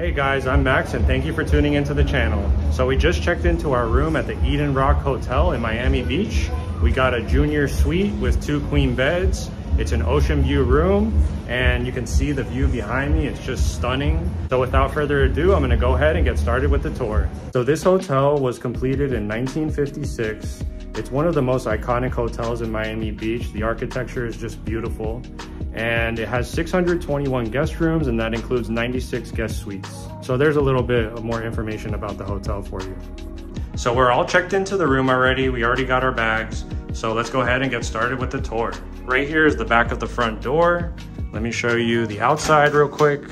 Hey guys, I'm Max and thank you for tuning into the channel. So we just checked into our room at the Eden Roc Hotel in Miami Beach. We got a junior suite with two queen beds. It's an ocean view room and you can see the view behind me. It's just stunning. So without further ado, I'm gonna go ahead and get started with the tour. So this hotel was completed in 1956. It's one of the most iconic hotels in Miami Beach. The architecture is just beautiful and it has 621 guest rooms and that includes 96 guest suites. So there's a little bit of more information about the hotel for you. So we're all checked into the room already. We already got our bags. So let's go ahead and get started with the tour. Right here is the back of the front door. Let me show you the outside real quick.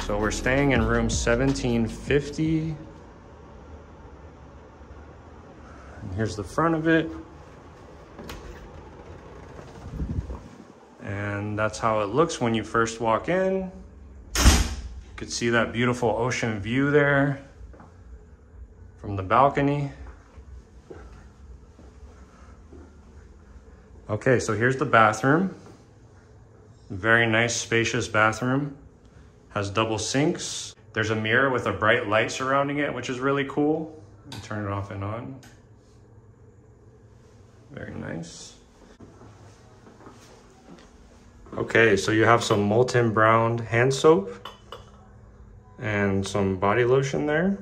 So we're staying in room 1750 Here's the front of it. And that's how it looks when you first walk in. You could see that beautiful ocean view there from the balcony. Okay, so here's the bathroom. Very nice, spacious bathroom. Has double sinks. There's a mirror with a bright light surrounding it, which is really cool. Turn it off and on. Very nice. Okay, so you have some Molton Brown hand soap and some body lotion there.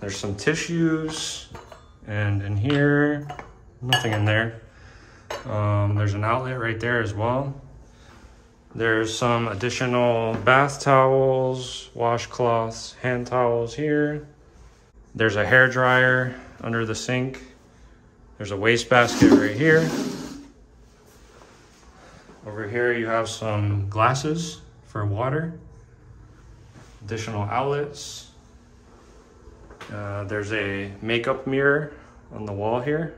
There's some tissues and in here, nothing in there. Um, there's an outlet right there as well. There's some additional bath towels, washcloths, hand towels here. There's a hair dryer under the sink. There's a wastebasket right here. Over here you have some glasses for water. Additional outlets. Uh, there's a makeup mirror on the wall here.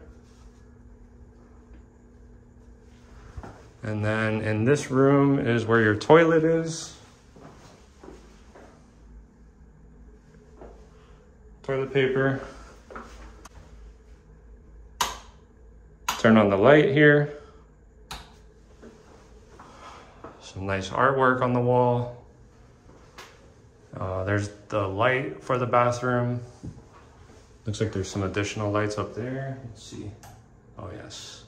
And then in this room is where your toilet is. Toilet paper. Turn on the light here. Some nice artwork on the wall. Uh, there's the light for the bathroom. Looks like there's some additional lights up there. Let's see. Oh, yes.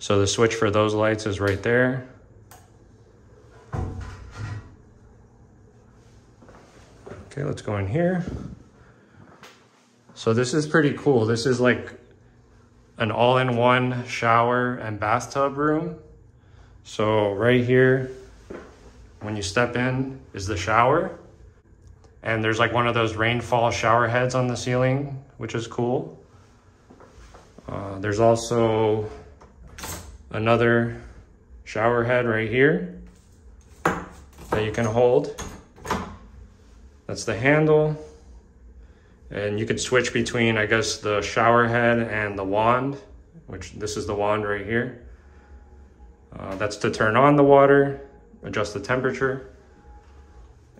So the switch for those lights is right there. Okay, let's go in here. So this is pretty cool. This is like an all-in-one shower and bathtub room. So right here, when you step in is the shower. And there's like one of those rainfall shower heads on the ceiling, which is cool. Uh, there's also another shower head right here that you can hold. That's the handle. And you could switch between, I guess, the shower head and the wand, which this is the wand right here. Uh, that's to turn on the water, adjust the temperature.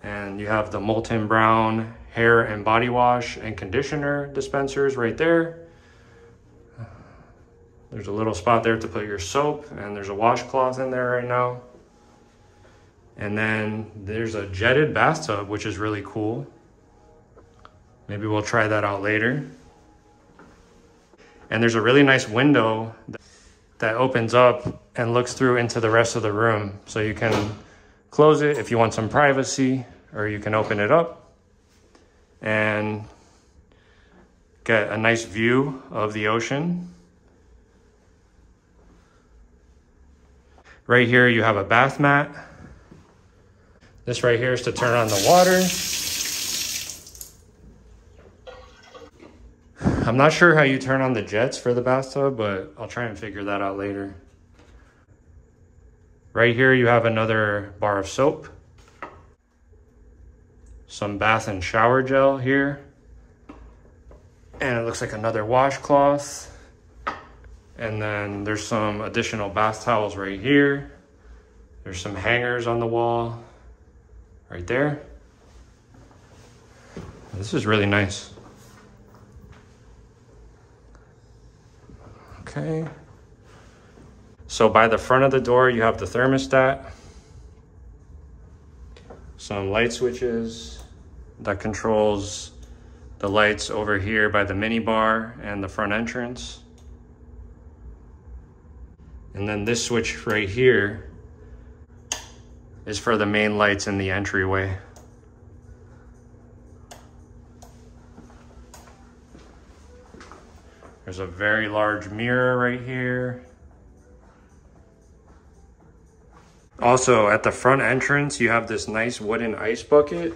And you have the Molton Brown hair and body wash and conditioner dispensers right there. There's a little spot there to put your soap and there's a washcloth in there right now. And then there's a jetted bathtub, which is really cool. Maybe we'll try that out later. And there's a really nice window that opens up and looks through into the rest of the room. So you can close it if you want some privacy, or you can open it up and get a nice view of the ocean. Right here, you have a bath mat. This right here is to turn on the water. I'm not sure how you turn on the jets for the bathtub, but I'll try and figure that out later. Right here, you have another bar of soap. Some bath and shower gel here. And it looks like another washcloth. And then there's some additional bath towels right here. There's some hangers on the wall right there. This is really nice. Okay. So by the front of the door, you have the thermostat, some light switches that controls the lights over here by the mini bar and the front entrance. And then this switch right here is for the main lights in the entryway. There's a very large mirror right here. Also, at the front entrance, you have this nice wooden ice bucket.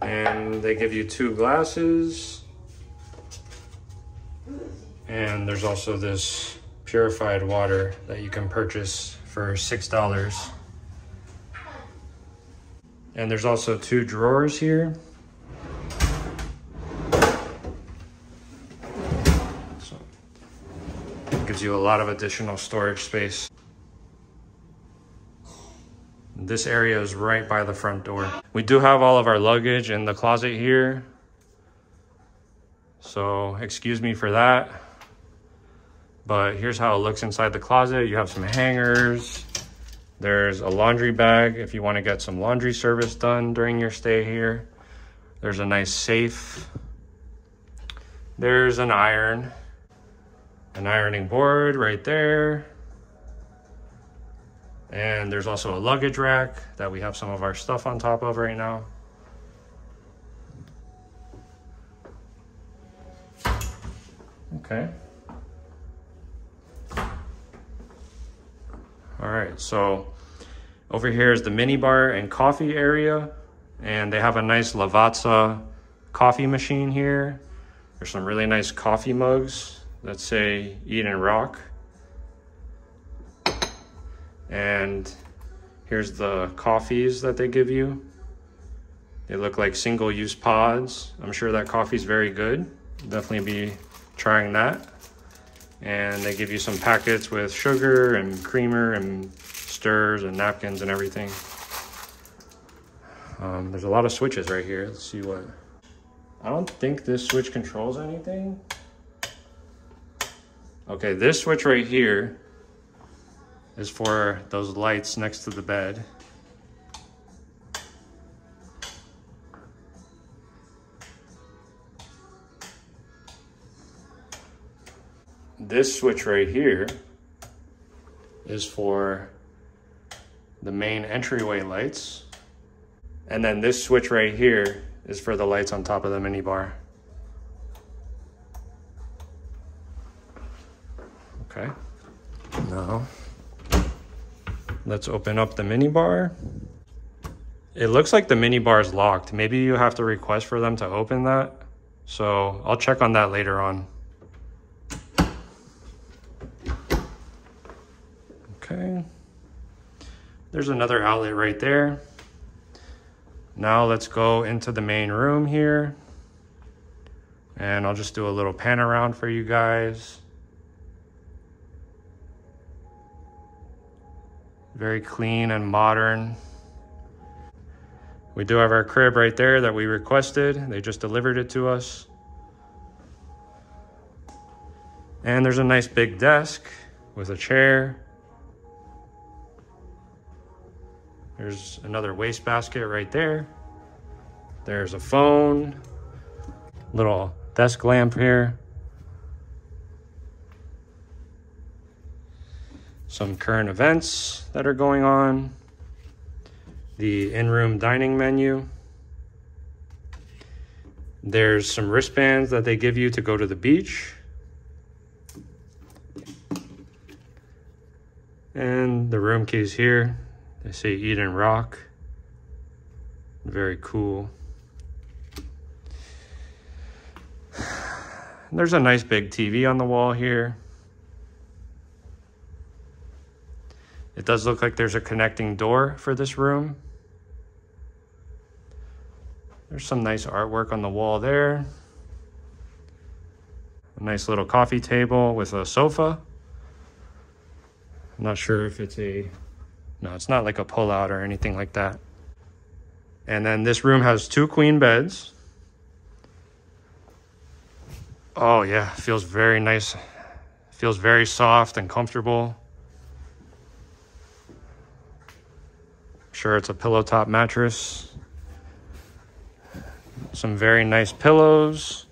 And they give you two glasses. And there's also this purified water that you can purchase for $6. And there's also two drawers here. So it gives you a lot of additional storage space. This area is right by the front door. We do have all of our luggage in the closet here. So excuse me for that. But here's how it looks inside the closet. You have some hangers. There's a laundry bag if you want to get some laundry service done during your stay here. There's a nice safe. There's an iron. An ironing board right there. And there's also a luggage rack that we have some of our stuff on top of right now. Okay. All right, so over here is the mini bar and coffee area. And they have a nice Lavazza coffee machine here. There's some really nice coffee mugs that say Eden Roc. And here's the coffees that they give you. They look like single use pods. I'm sure that coffee's very good. Definitely be trying that and they give you some packets with sugar and creamer and stirs and napkins and everything. Um, there's a lot of switches right here. Let's see what. I don't think this switch controls anything. Okay, this switch right here is for those lights next to the bed. this switch right here is for the main entryway lights. And then this switch right here is for the lights on top of the mini bar. Okay, now let's open up the mini bar. It looks like the mini bar is locked. Maybe you have to request for them to open that. So I'll check on that later on. Okay. There's another outlet right there. Now let's go into the main room here. And I'll just do a little pan around for you guys. Very clean and modern. We do have our crib right there that we requested. They just delivered it to us. And there's a nice big desk with a chair There's another wastebasket right there. There's a phone, little desk lamp here. Some current events that are going on. The in-room dining menu. There's some wristbands that they give you to go to the beach. And the room keys here. They say Eden Roc. Very cool. There's a nice big TV on the wall here. It does look like there's a connecting door for this room. There's some nice artwork on the wall there. A nice little coffee table with a sofa. I'm not sure if it's a no, it's not like a pull-out or anything like that. And then this room has two queen beds. Oh yeah, feels very nice. Feels very soft and comfortable. Sure, it's a pillow top mattress. Some very nice pillows.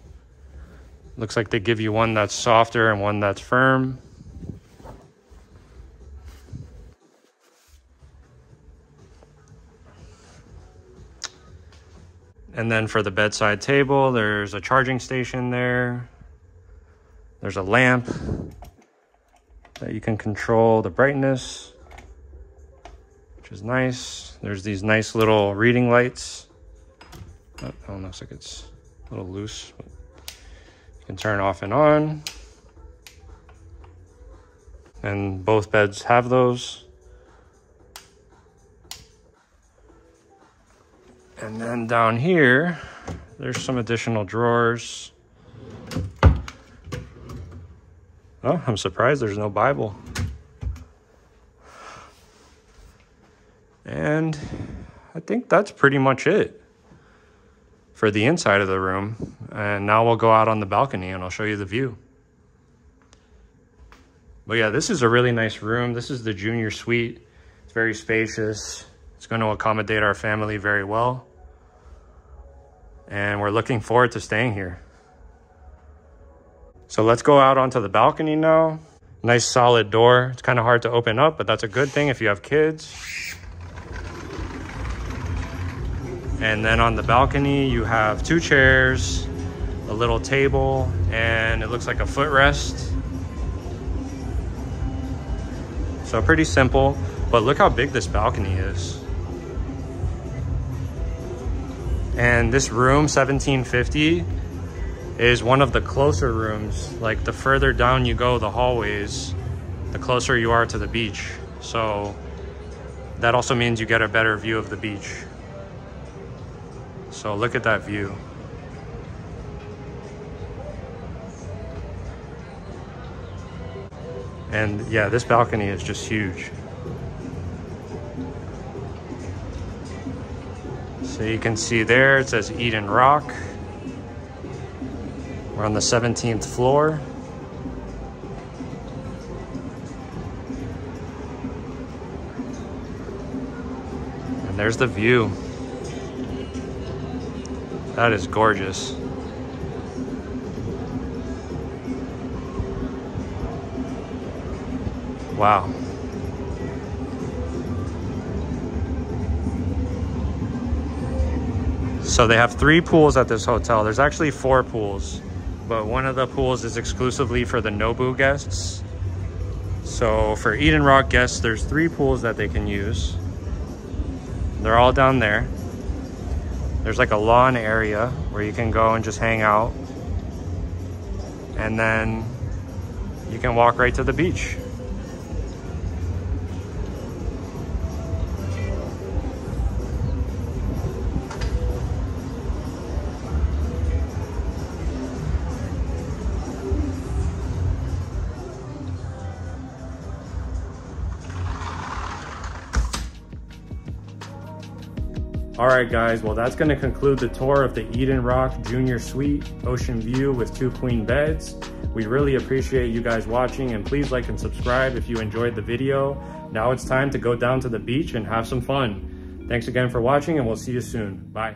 Looks like they give you one that's softer and one that's firm. And then for the bedside table, there's a charging station there. There's a lamp that you can control the brightness, is nice. There's these nice little reading lights. Oh, looks like it's a little loose. You can turn off and on. And both beds have those. And then down here, there's some additional drawers. Oh, I'm surprised there's no Bible. And I think that's pretty much it for the inside of the room. And now we'll go out on the balcony and I'll show you the view. But yeah, this is a really nice room. This is the junior suite. It's very spacious. It's going to accommodate our family very well and we're looking forward to staying here. So let's go out onto the balcony now. Nice solid door. It's kind of hard to open up, but that's a good thing if you have kids. And then on the balcony, you have two chairs, a little table, and it looks like a footrest. So pretty simple, but look how big this balcony is. And this room, 1750, is one of the closer rooms. Like the further down you go, the hallways, the closer you are to the beach. So that also means you get a better view of the beach. So look at that view. And yeah, this balcony is just huge. So you can see there, it says Eden Roc. We're on the 17th floor. And there's the view. That is gorgeous. Wow. So they have three pools at this hotel. There's actually four pools, but one of the pools is exclusively for the Nobu guests. So for Eden Roc guests, there's three pools that they can use. They're all down there. There's like a lawn area where you can go and just hang out. And then you can walk right to the beach. All right, guys, well, that's gonna conclude the tour of the Eden Roc Junior Suite Ocean View with two queen beds. We really appreciate you guys watching and please like and subscribe if you enjoyed the video. Now it's time to go down to the beach and have some fun. Thanks again for watching and we'll see you soon. Bye.